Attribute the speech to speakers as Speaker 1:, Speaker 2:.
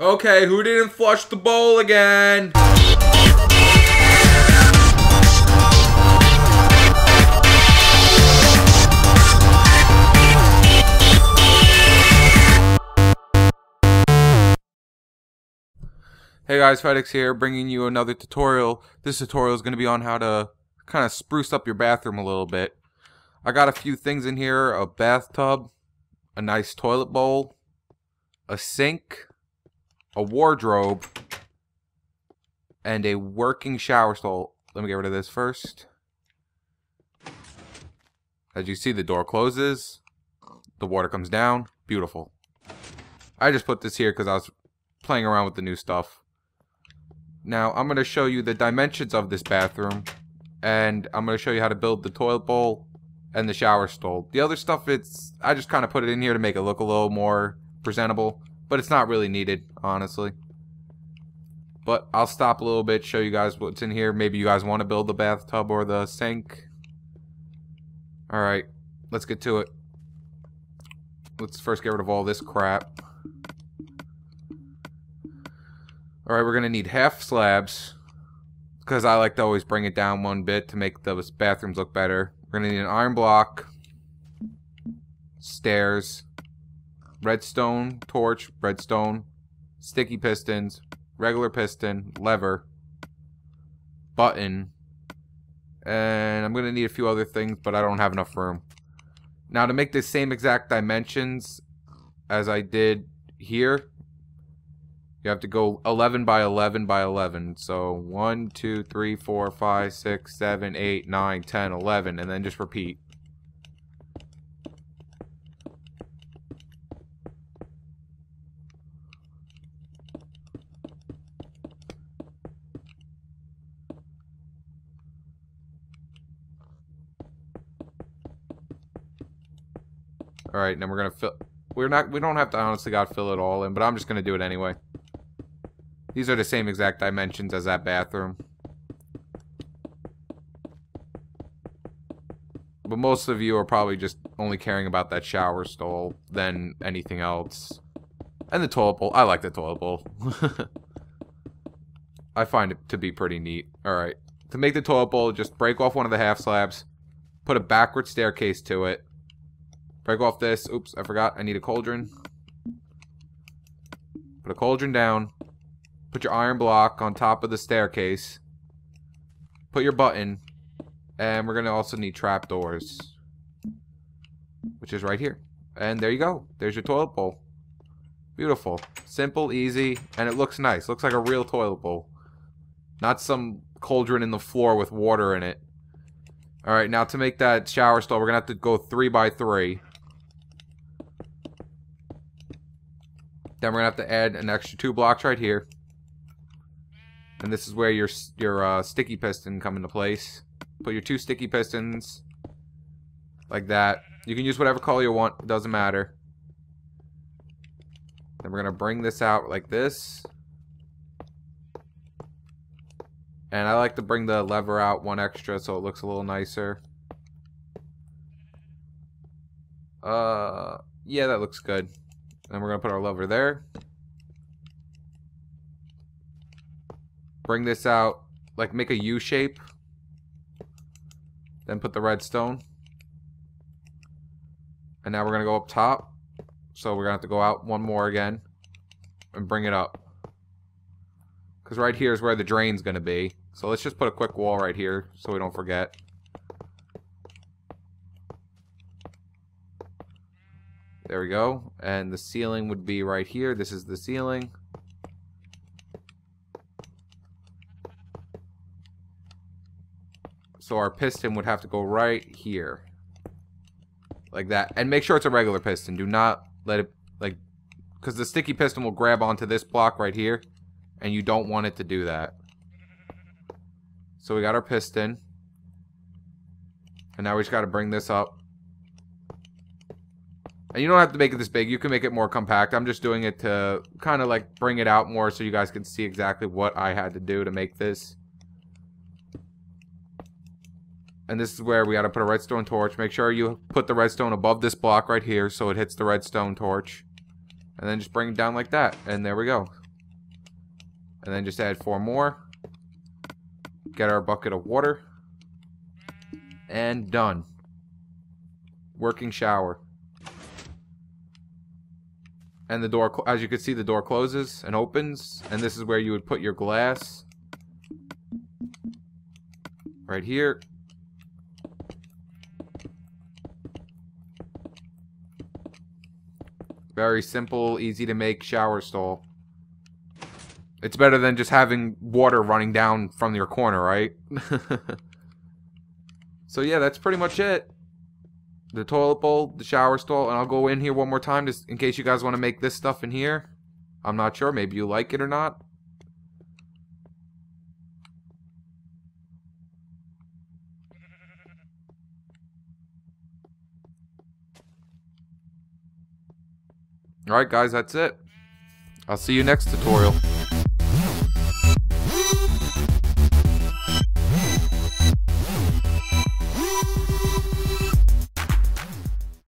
Speaker 1: Okay, who didn't flush the bowl again? Hey guys, FedEx here, bringing you another tutorial. This tutorial is going to be on how to kind of spruce up your bathroom a little bit. I got a few things in here, a bathtub, a nice toilet bowl, a sink, a wardrobe, and a working shower stall. Let me get rid of this first. As you see, the door closes, the water comes down, beautiful. I just put this here because I was playing around with the new stuff. Now, I'm going to show you the dimensions of this bathroom, and I'm going to show you how to build the toilet bowl and the shower stall. The other stuff, it's I just kind of put it in here to make it look a little more presentable, but it's not really needed, honestly. But I'll stop a little bit, show you guys what's in here. Maybe you guys want to build the bathtub or the sink. Alright, let's get to it. Let's first get rid of all this crap. Alright, we're going to need half slabs. Because I like to always bring it down one bit to make the bathrooms look better. We're going to need an iron block. Stairs. Redstone, torch, redstone. Sticky pistons. Regular piston. Lever. Button. And I'm going to need a few other things, but I don't have enough room. Now, to make the same exact dimensions as I did here, you have to go 11 by 11 by 11. So 1, 2, 3, 4, 5, 6, 7, 8, 9, 10, 11. And then just repeat. Alright, now we're gonna fill... We're not... We don't have to honestly got fill it all in, but I'm just gonna do it anyway. These are the same exact dimensions as that bathroom. But most of you are probably just only caring about that shower stall than anything else. And the toilet bowl. I like the toilet bowl. I find it to be pretty neat. Alright. To make the toilet bowl, just break off one of the half slabs. Put a backward staircase to it. Break off this. Oops, I forgot. I need a cauldron. Put a cauldron down. Put your iron block on top of the staircase. Put your button. And we're going to also need trapdoors. Which is right here. And there you go. There's your toilet bowl. Beautiful. Simple, easy, and it looks nice. Looks like a real toilet bowl. Not some cauldron in the floor with water in it. Alright, now to make that shower stall, we're going to have to go 3 by 3 Then we're going to have to add an extra two blocks right here. And this is where your your uh, sticky piston come into place. Put your two sticky pistons like that. You can use whatever color you want. It doesn't matter. Then we're going to bring this out like this. And I like to bring the lever out one extra so it looks a little nicer. Uh, yeah, that looks good. And we're going to put our lever there. Bring this out, like make a U shape. Then put the redstone. And now we're going to go up top. So we're going to have to go out one more again. And bring it up. Because right here is where the drain's going to be. So let's just put a quick wall right here so we don't forget. There we go. And the ceiling would be right here. This is the ceiling. So our piston would have to go right here. Like that. And make sure it's a regular piston. Do not let it, like, because the sticky piston will grab onto this block right here. And you don't want it to do that. So we got our piston. And now we just got to bring this up. And you don't have to make it this big. You can make it more compact. I'm just doing it to kind of like bring it out more so you guys can see exactly what I had to do to make this. And this is where we got to put a redstone torch. Make sure you put the redstone above this block right here so it hits the redstone torch. And then just bring it down like that. And there we go. And then just add four more. Get our bucket of water. And done. Working shower. And the door, as you can see, the door closes and opens. And this is where you would put your glass. Right here. Very simple, easy to make shower stall. It's better than just having water running down from your corner, right? so yeah, that's pretty much it. The toilet bowl, the shower stall, and I'll go in here one more time just in case you guys want to make this stuff in here. I'm not sure. Maybe you like it or not. Alright guys, that's it. I'll see you next tutorial.